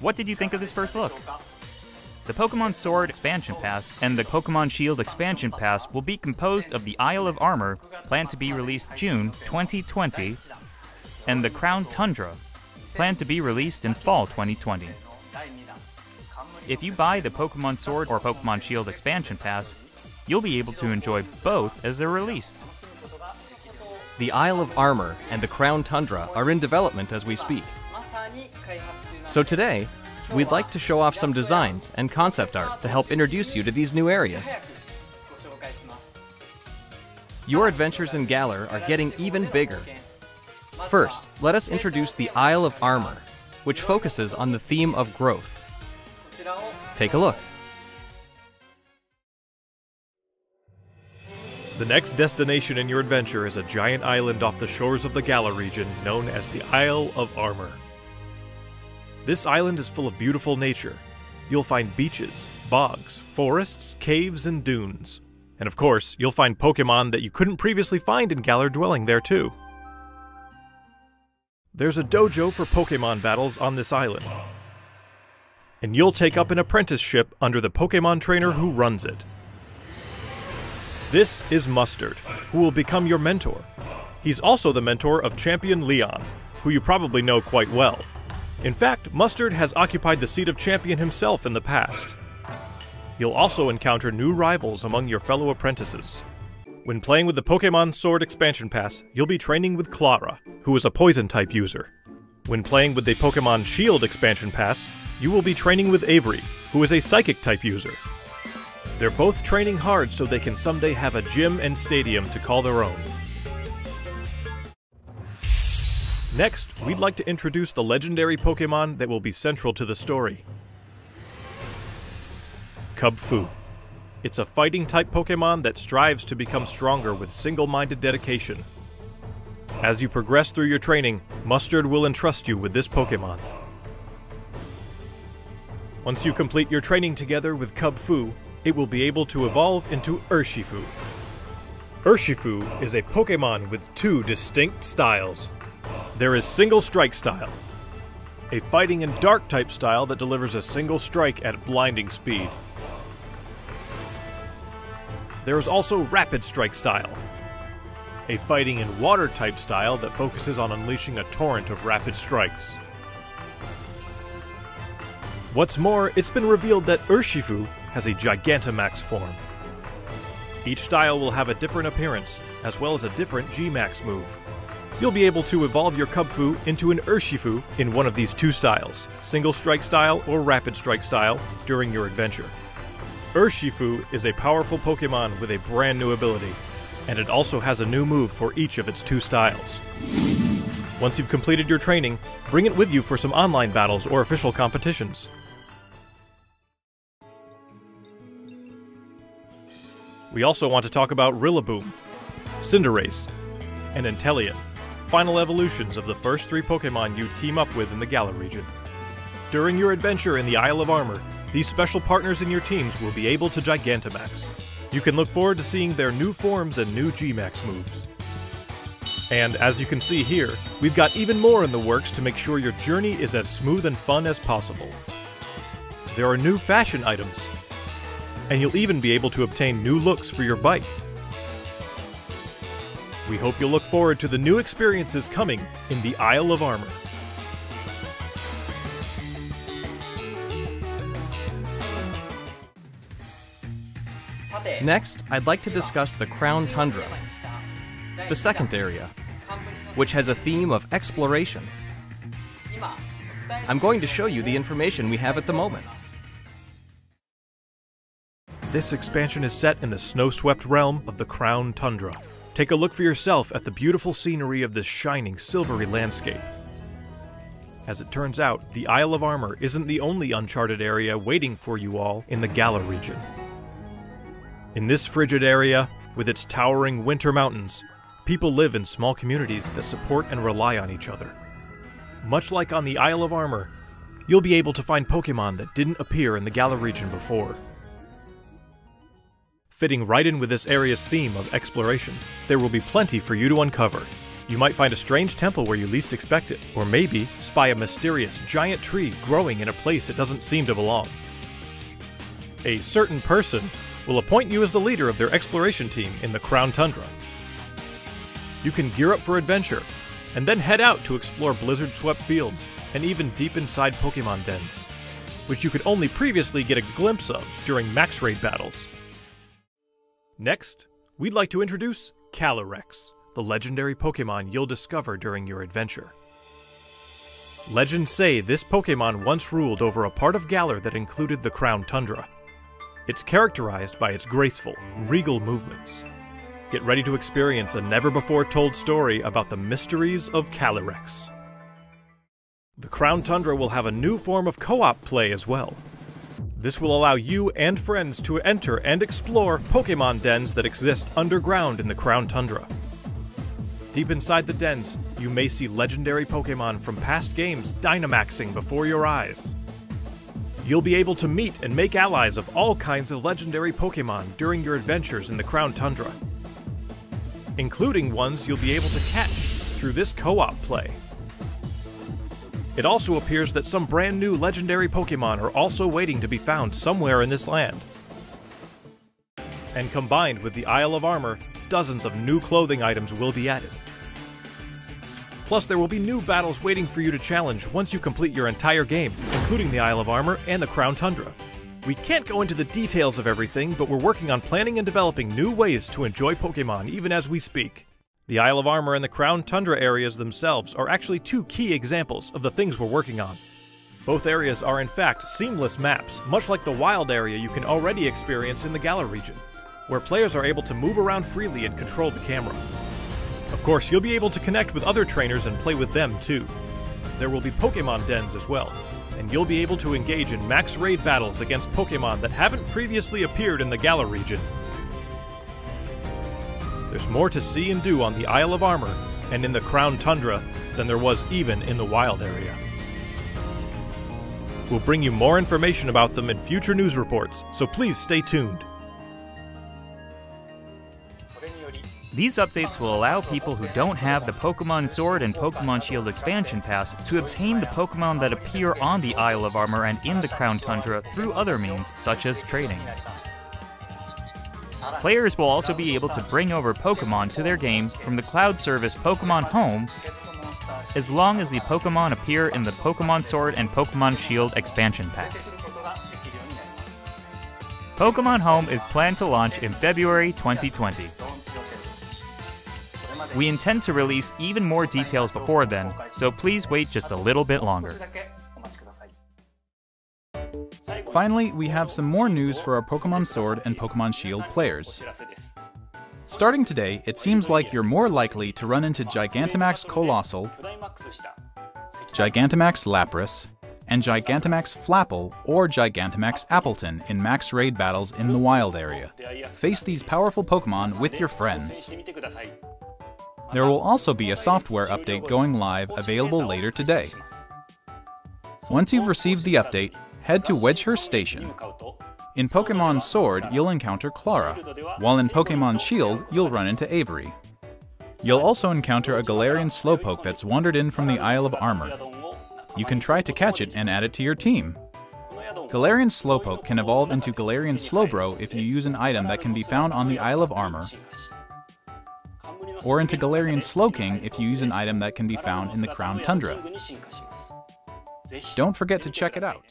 What did you think of this first look? The Pokemon Sword Expansion Pass and the Pokemon Shield Expansion Pass will be composed of the Isle of Armor, planned to be released June 2020, and the Crown Tundra, planned to be released in fall 2020. If you buy the Pokemon Sword or Pokemon Shield Expansion Pass, you'll be able to enjoy both as they're released. The Isle of Armor and the Crown Tundra are in development as we speak. So today, we'd like to show off some designs and concept art to help introduce you to these new areas. Your adventures in Galar are getting even bigger. First, let us introduce the Isle of Armor, which focuses on the theme of growth. Take a look. The next destination in your adventure is a giant island off the shores of the Galar region known as the Isle of Armor. This island is full of beautiful nature. You'll find beaches, bogs, forests, caves, and dunes. And of course, you'll find Pokemon that you couldn't previously find in Galar dwelling there too. There's a dojo for Pokemon battles on this island. And you'll take up an apprenticeship under the Pokemon trainer who runs it. This is Mustard, who will become your mentor. He's also the mentor of Champion Leon, who you probably know quite well. In fact, Mustard has occupied the seat of champion himself in the past. You'll also encounter new rivals among your fellow apprentices. When playing with the Pokemon Sword Expansion Pass, you'll be training with Clara, who is a Poison-type user. When playing with the Pokemon Shield Expansion Pass, you will be training with Avery, who is a Psychic-type user. They're both training hard so they can someday have a gym and stadium to call their own. Next, we'd like to introduce the legendary Pokemon that will be central to the story. Kubfu. It's a fighting type Pokemon that strives to become stronger with single-minded dedication. As you progress through your training, Mustard will entrust you with this Pokemon. Once you complete your training together with Kubfu, it will be able to evolve into Urshifu. Urshifu is a Pokemon with two distinct styles. There is Single Strike style, a fighting and dark type style that delivers a single strike at blinding speed. There is also Rapid Strike style, a fighting and water type style that focuses on unleashing a torrent of rapid strikes. What's more, it's been revealed that Urshifu has a Gigantamax form. Each style will have a different appearance, as well as a different G-Max move. You'll be able to evolve your Kubfu into an Urshifu in one of these two styles, Single Strike style or Rapid Strike style, during your adventure. Urshifu is a powerful Pokemon with a brand new ability, and it also has a new move for each of its two styles. Once you've completed your training, bring it with you for some online battles or official competitions. We also want to talk about Rillaboom, Cinderace, and Inteleon, final evolutions of the first three Pokemon you team up with in the Galar region. During your adventure in the Isle of Armor, these special partners in your teams will be able to Gigantamax. You can look forward to seeing their new forms and new G-Max moves. And as you can see here, we've got even more in the works to make sure your journey is as smooth and fun as possible. There are new fashion items, and you'll even be able to obtain new looks for your bike. We hope you'll look forward to the new experiences coming in the Isle of Armor. Next, I'd like to discuss the Crown Tundra, the second area, which has a theme of exploration. I'm going to show you the information we have at the moment. This expansion is set in the snow-swept realm of the Crown Tundra. Take a look for yourself at the beautiful scenery of this shining, silvery landscape. As it turns out, the Isle of Armor isn't the only uncharted area waiting for you all in the Galar region. In this frigid area, with its towering winter mountains, people live in small communities that support and rely on each other. Much like on the Isle of Armor, you'll be able to find Pokemon that didn't appear in the Galar region before. Fitting right in with this area's theme of exploration, there will be plenty for you to uncover. You might find a strange temple where you least expect it, or maybe spy a mysterious giant tree growing in a place it doesn't seem to belong. A certain person will appoint you as the leader of their exploration team in the Crown Tundra. You can gear up for adventure, and then head out to explore blizzard swept fields and even deep inside Pokemon dens, which you could only previously get a glimpse of during max raid battles. Next, we'd like to introduce Calyrex the legendary Pokemon you'll discover during your adventure. Legends say this Pokemon once ruled over a part of Galar that included the Crown Tundra. It's characterized by its graceful, regal movements. Get ready to experience a never-before-told story about the mysteries of Calyrex. The Crown Tundra will have a new form of co-op play as well. This will allow you and friends to enter and explore Pokemon dens that exist underground in the Crown Tundra. Deep inside the dens, you may see legendary Pokemon from past games Dynamaxing before your eyes. You'll be able to meet and make allies of all kinds of legendary Pokemon during your adventures in the Crown Tundra, including ones you'll be able to catch through this co-op play. It also appears that some brand new legendary Pokemon are also waiting to be found somewhere in this land. And combined with the Isle of Armor, dozens of new clothing items will be added. Plus, there will be new battles waiting for you to challenge once you complete your entire game, including the Isle of Armor and the Crown Tundra. We can't go into the details of everything, but we're working on planning and developing new ways to enjoy Pokemon even as we speak. The Isle of Armor and the Crown Tundra areas themselves are actually two key examples of the things we're working on. Both areas are in fact seamless maps, much like the wild area you can already experience in the Galar region, where players are able to move around freely and control the camera. Of course, you'll be able to connect with other trainers and play with them too. There will be Pokemon dens as well, and you'll be able to engage in max raid battles against Pokemon that haven't previously appeared in the Galar region. There's more to see and do on the Isle of Armor and in the Crown Tundra than there was even in the wild area. We'll bring you more information about them in future news reports, so please stay tuned. These updates will allow people who don't have the Pokemon Sword and Pokemon Shield expansion pass to obtain the Pokemon that appear on the Isle of Armor and in the Crown Tundra through other means, such as trading. Players will also be able to bring over Pokemon to their games from the cloud service Pokemon Home as long as the Pokemon appear in the Pokemon Sword and Pokemon Shield expansion packs. Pokemon Home is planned to launch in February 2020. We intend to release even more details before then, so please wait just a little bit longer. Finally, we have some more news for our Pokemon Sword and Pokemon Shield players. Starting today, it seems like you're more likely to run into Gigantamax Coalossal, Gigantamax Lapras, and Gigantamax Flapple or Gigantamax Appletun in max raid battles in the wild area. Face these powerful Pokemon with your friends. There will also be a software update going live available later today. Once you've received the update, head to Wedgehurst Station. In Pokemon Sword, you'll encounter Clara, while in Pokemon Shield, you'll run into Avery. You'll also encounter a Galarian Slowpoke that's wandered in from the Isle of Armor. You can try to catch it and add it to your team. Galarian Slowpoke can evolve into Galarian Slowbro if you use an item that can be found on the Isle of Armor, or into Galarian Slowking if you use an item that can be found in the Crown Tundra. Don't forget to check it out.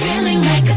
feeling like a